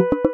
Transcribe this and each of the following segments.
you.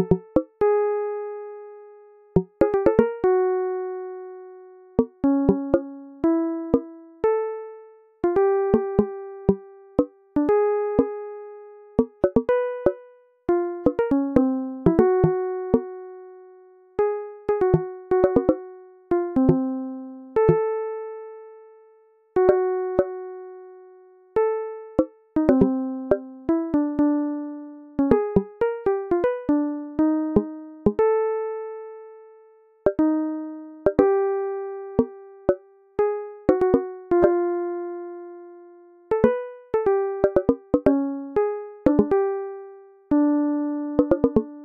you you